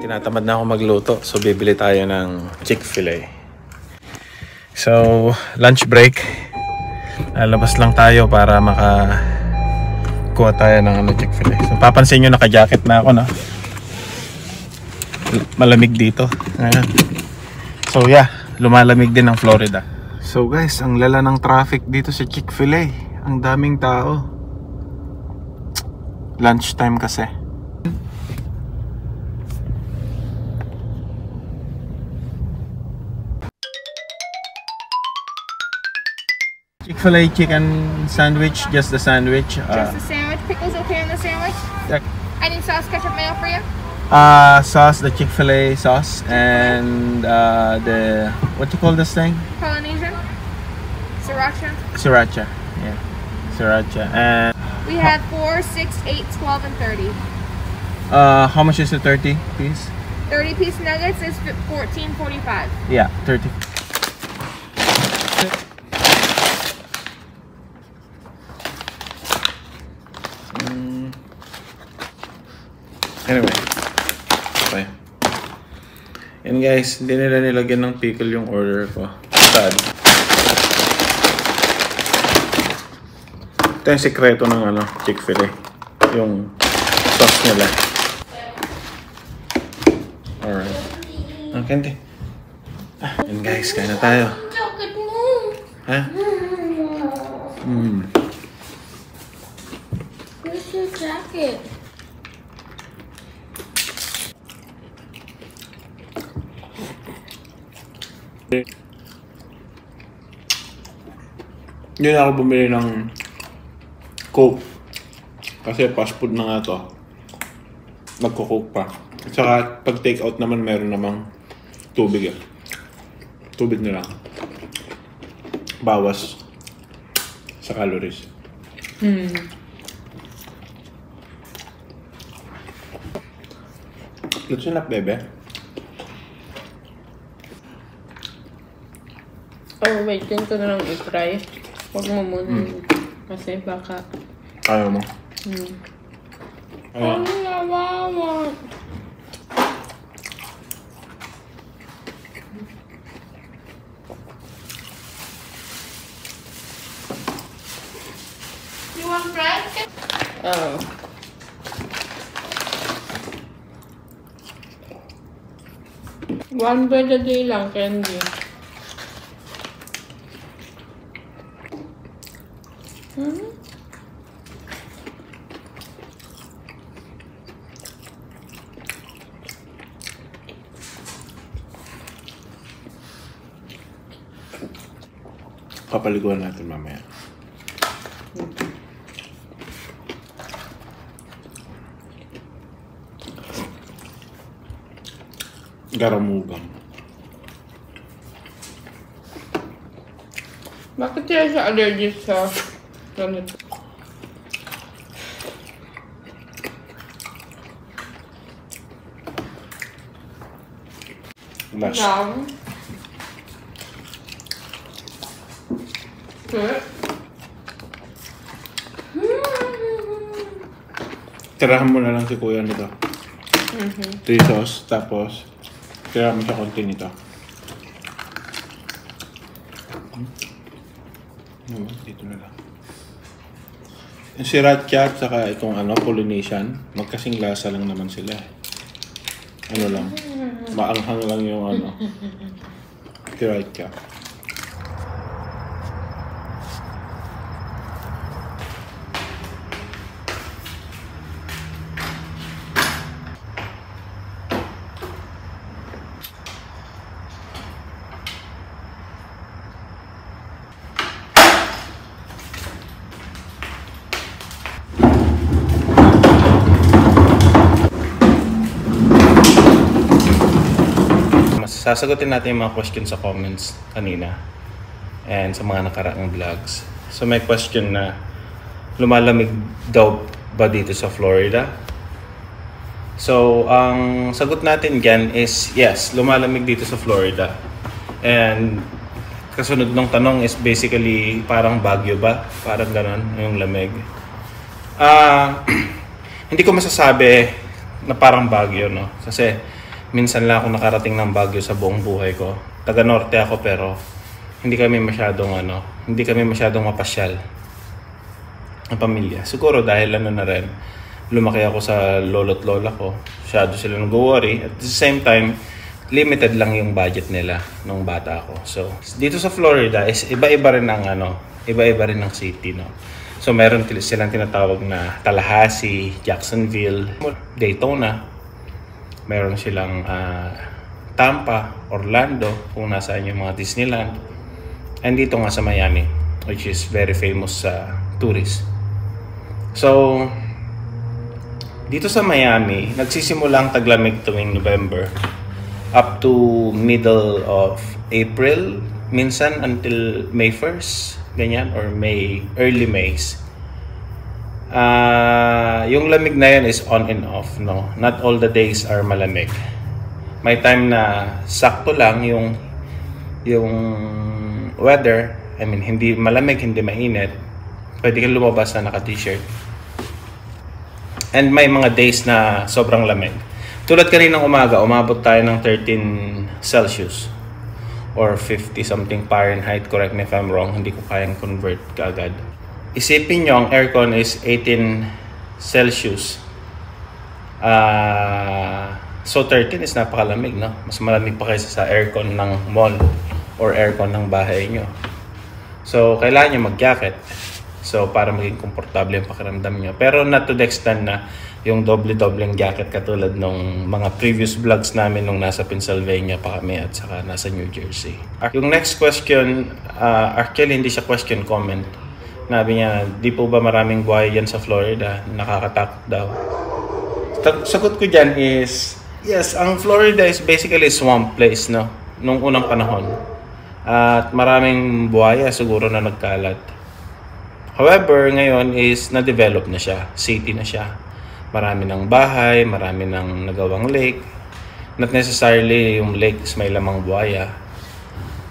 Tinatamad na ako magluto, so bibili tayo ng Chick-fil-A. So, lunch break. Lalabas lang tayo para maka kuha tayo ng ano, Chick-fil-A. So, papansin nyo, naka-jacket na ako, no? Malamig dito. Ayan. So, yeah. Lumalamig din ng Florida. So, guys, ang lala ng traffic dito sa Chick-fil-A. Ang daming tao. Lunchtime kasi. Chick-fil-A chicken sandwich, just the sandwich. Just Uh, the sandwich. Pickles okay on the sandwich? yeah. Any sauce, ketchup, mayo for you? uh, sauce, the Chick-fil-A sauce, and uh, the what you call this thing? Polynesian? Sriracha? Sriracha. Yeah, sriracha. And We have 4, 6, 8, 12, and 30. uh, how much is the thirty piece? 30 piece nuggets is 14.45. Yeah, thirty. Mm. Anyway. Okay. And guys, hindi nila nilagyan ng pickle yung order ko. Sad. Ito yung sekreto ng ano, Chick-fil-A. Yung sauce nila. Alright. Okay, hindi. Ah, and guys, kain na tayo. Ha? Hmm. Where's your jacket? Hindi na ako bumili ng Coke. Kasi fast food na nga to. Magko-coke pa. At saka pag take out naman meron namang tubig eh. Tubig na lang. Bawas sa calories. Hmm. Lutsin up, bebe. Oh, wait. Yun ko na lang i-try. Huwag mo muna. Kasi baka... Ayaw mo. Hmm. Ayaw. Ang nawawa. You want bread? Oh. One bread a day lang, candy. Papaliguan natin mamaya. Garamugang. Bakit siya allergic sa ganito? Last. Lang. Tirahan mo na lang si kuya nito. Mhm. Three sauce, tapos tirahan mo siya konti nito. Hmm, dito na lang. Yung sriracha at saka itong ano, Polynesian, magkasing lasa lang naman sila. eh. Ano lang, maanghang lang yung ano, sriracha. Mas sasagutin natin yung mga questions sa comments kanina and sa mga nakaraang vlogs. So may question na lumalamig daw ba dito sa Florida? So, ang sagot natin dyan is yes, lumalamig dito sa Florida. And kasunod ng tanong is basically parang Baguio ba? Parang ganon yung lamig. Ah, hindi ko masasabi na parang Baguio, no? Kasi minsan lang ako nakarating ng Baguio sa buong buhay ko. Taga Norte ako pero hindi kami masyadong ano, hindi kami masyadong mapasyal ng pamilya. Siguro dahil ano na rin, lumaki ako sa lolo't lola ko. Masyado sila nag-worry. At the same time, limited lang yung budget nila nung bata ako. So, dito sa Florida is iba-iba rin ang ano, iba-iba rin ang city, no. So, meron silang tinatawag na Tallahassee, Jacksonville, Daytona. Meron silang ah, Tampa, Orlando, kung nasaan yung mga Disneyland. And dito nga sa Miami, which is very famous sa tourists. So, dito sa Miami, nagsisimula ang taglamig tuwing November up to middle of April, minsan until May 1st, ganyan, or May, early May. Ah, yung lamig na yun is on and off, no? Not all the days are malamig. May time na sakto lang yung yung weather, I mean, hindi malamig, hindi mainit. Pwede kang lumabas na naka-t-shirt. And may mga days na sobrang lamig. Tulad kaninang umaga, umabot tayo ng 13 Celsius or 50 something Fahrenheit, correct me if I'm wrong, hindi ko kayang convert kaagad. Isipin nyo, ang aircon is 18 Celsius. Ah, so 13 is napakalamig, no? Mas malamig pa kaysa sa aircon ng mall or aircon ng bahay nyo. So, kailangan nyo mag-jacket. So, para maging komportable yung pakiramdam nyo. Pero not to the extent na yung doble-dobleng jacket katulad nung mga previous vlogs namin nung nasa Pennsylvania pa kami at saka nasa New Jersey. Yung next question, uh, actually hindi siya question, comment. Nabi niya, di po ba maraming buhay yan sa Florida? Nakakatakot daw. Sagot ko dyan is, yes, ang Florida is basically swamp place, no? Nung unang panahon. At maraming buhaya siguro na nagkalat. However, ngayon is na-develop na siya. City na siya. Marami ng bahay, marami ng nagawang lake. Not necessarily yung lake is may lamang buhaya.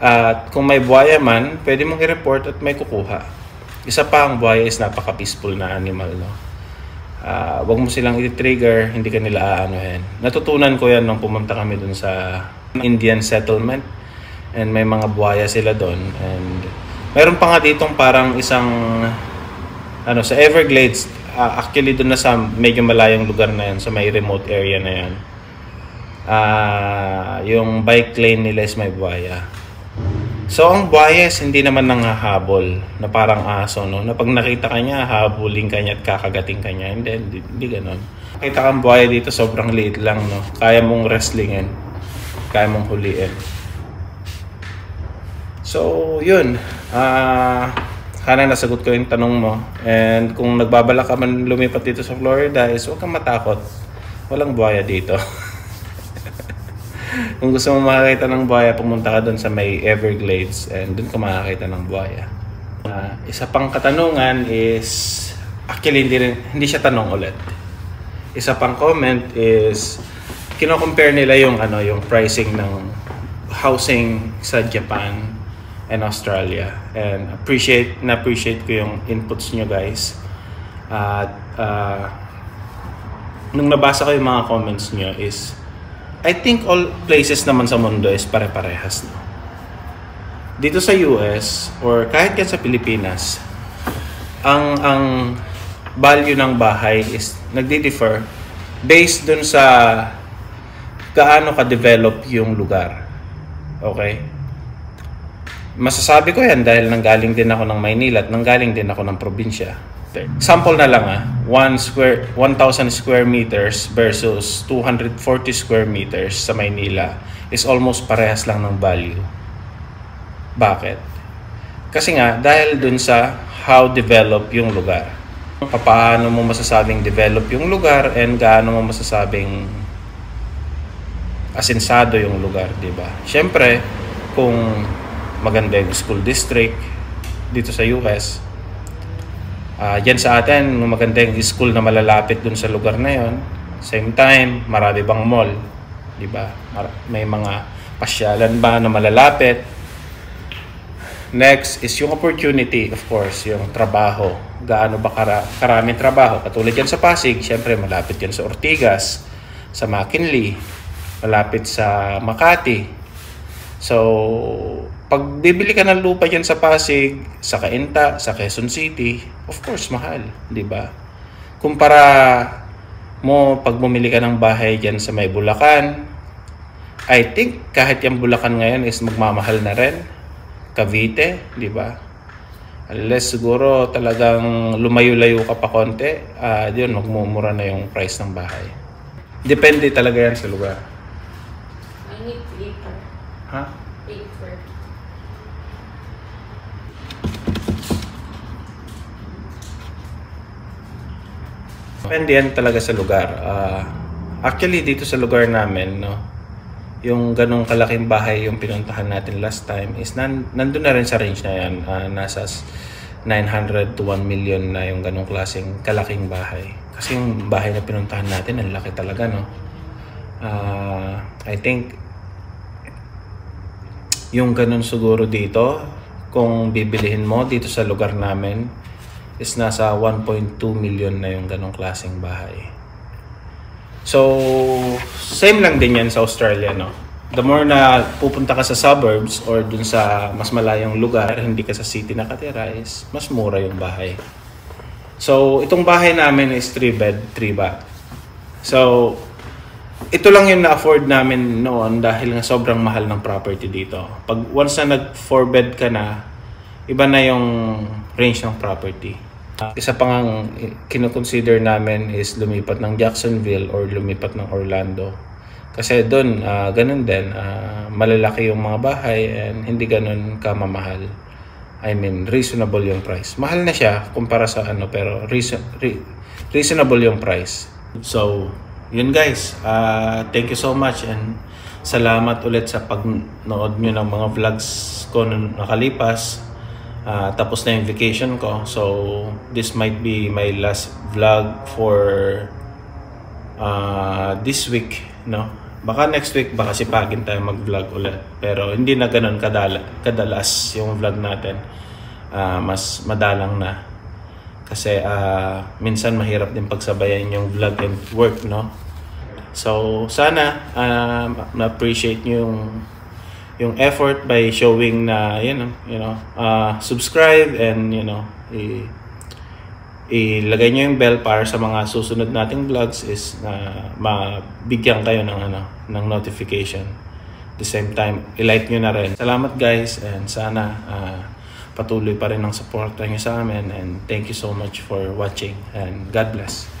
At kung may buhaya man, pwede mong i-report at may kukuha. Isa pa ang buhaya is napaka-peaceful na animal, no? Ah, wag mo silang i-trigger, hindi ka nila aanuhin. Natutunan ko yan nung pumunta kami dun sa Indian settlement and may mga buhaya sila doon and meron pa nga ditong parang isang ano sa Everglades ah, actually doon na sa medyo malayong lugar na yan sa may remote area na yan ah yung bike lane nila is may buhaya so ang is hindi naman nanghahabol na parang aso no na pag nakita ka niya habulin ka niya at kakagating ka niya hindi, hindi, hindi ganon kita kang buhaya dito sobrang liit lang no kaya mong wrestlingin kaya mong huliin So, yun. Ah, sana nasagot ko yung tanong mo. And kung nagbabala ka man lumipat dito sa Florida, is huwag kang matakot. Walang buhaya dito. kung gusto mo makakita ng buhaya, pumunta ka doon sa may Everglades and doon ka makakita ng buhaya. Ah, isa pang katanungan is, actually hindi, rin, hindi siya tanong ulit. Isa pang comment is, kino-compare nila yung ano yung pricing ng housing sa Japan and Australia and appreciate na appreciate ko yung inputs nyo guys at uh, nung nabasa ko yung mga comments nyo is I think all places naman sa mundo is pare-parehas no? dito sa US or kahit yan sa Pilipinas ang ang value ng bahay is nagdi-differ based dun sa gaano ka-develop yung lugar. Okay? Masasabi ko yan dahil nanggaling din ako ng Maynila at nanggaling din ako ng probinsya. Sample na lang ah, 1 square 1,000 square meters versus 240 square meters sa Maynila is almost parehas lang ng value. Bakit? Kasi nga dahil dun sa how develop yung lugar. Paano mo masasabing develop yung lugar and gaano mo masasabing asensado yung lugar, di ba? Siyempre, kung maganda yung school district dito sa US, ah yan sa atin, maganda yung school na malalapit dun sa lugar na yon. Same time, marami bang mall, di ba? May mga pasyalan ba na malalapit? Next is yung opportunity, of course, yung trabaho. Gaano ba kara karaming trabaho? Katulad yan sa Pasig, syempre malapit yan sa Ortigas, sa McKinley, malapit sa Makati. So, pag bibili ka ng lupa dyan sa Pasig, sa Cainta, sa Quezon City, of course, mahal, di ba? Kumpara mo, pag bumili ka ng bahay dyan sa may Bulacan, I think kahit yung Bulacan ngayon is magmamahal na rin. Cavite, di ba? Unless siguro talagang lumayo-layo ka pa konti, ah yun, magmumura na yung price ng bahay. Depende talaga yan sa lugar. I need paper. Ha? Paper. Depende yan talaga sa lugar. Ah, actually, dito sa lugar namin, no, yung ganong kalaking bahay yung pinuntahan natin last time is nan, nandun na rin sa range na yan. Ah, nasa s- 900 to 1 million na yung ganong klaseng kalaking bahay. Kasi yung bahay na pinuntahan natin, ang laki talaga, no? Ah, I think yung ganun siguro dito, kung bibilihin mo dito sa lugar namin, is nasa 1.2 million na yung ganong klaseng bahay. So, same lang din yan sa Australia, no? The more na pupunta ka sa suburbs or dun sa mas malayong lugar, hindi ka sa city nakatira, is mas mura yung bahay. So, itong bahay namin is 3 bed, 3 bath. So, ito lang yung na-afford namin noon dahil nga sobrang mahal ng property dito. Pag once na nag 4 bed ka na, iba na yung range ng property. Ah, isa pang ang kinoconsider namin is lumipat ng Jacksonville or lumipat ng Orlando. Kasi doon, ah, ganun din, ah, malalaki yung mga bahay and hindi ganun kamamahal. I mean, reasonable yung price. Mahal na siya kumpara sa ano, pero reason, re- reasonable yung price. So, yun guys. Ah, thank you so much and salamat ulit sa pagnood nyo ng mga vlogs ko nung nakalipas. Ah, tapos na yung vacation ko. So, this might be my last vlog for ah, this week, no? Baka next week, baka sipagin tayo mag-vlog ulit. Pero hindi na ganun kadala, kadalas yung vlog natin. Ah, mas madalang na. Kasi ah, minsan mahirap din pagsabayan yung vlog and work, no? So, sana ah, na-appreciate nyo yung yung effort by showing na you know, you know, uh, subscribe and you know, i ilagay niyo yung bell para sa mga susunod nating vlogs is na mabigyan kayo ng ano ng notification. At the same time, i-like niyo na rin. Salamat guys and sana ah, patuloy pa rin ang support niyo sa amin and thank you so much for watching and God bless.